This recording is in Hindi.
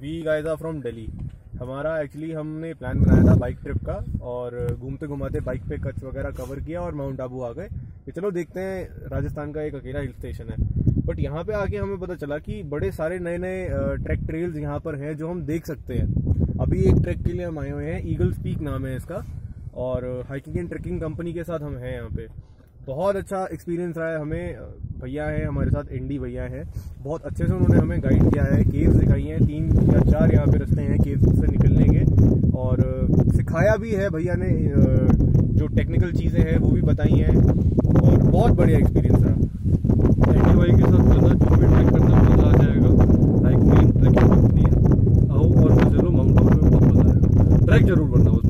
We guys are from Delhi हमारा एक्चुअली हमने प्लान बनाया था बाइक ट्रिप का और घूमते घुमाते बाइक पे कच्छ वगैरह कवर किया और माउंट आबू आ गए। कि चलो देखते हैं राजस्थान का एक अकेला हिल स्टेशन है। बट यहाँ पे आके हमें पता चला कि बड़े सारे नए नए ट्रैक ट्रेल्स यहाँ पर हैं जो हम देख सकते हैं। अभी एक ट्रैक के लिए हम आए हुए हैं ईगल्स पीक नाम है इसका। और हाइकिंग एंड ट्रैकिंग कंपनी के साथ हम हैं यहाँ पे। बहुत अच्छा एक्सपीरियंस रहा है हमें भैया है, हमारे साथ इंडी भैया है। बहुत अच्छे से उन्होंने हमें गाइड किया है केव्स दिखाई हैं, तीन या चार यहाँ पे रस्ते हैं केव्स से निकलने के। और सिखाया भी है भैया ने जो टेक्निकल चीज़ें हैं वो भी बताई हैं। और बहुत बढ़िया एक्सपीरियंस रहा। इंडी भाई के साथ करना जो भी ट्रैक करना मज़ा आ जाएगा ट्रैकिंग कंपनी आओ और मज़े लो माउंट में बहुत मज़ा आएगा। ट्रैक ज़रूर करना उस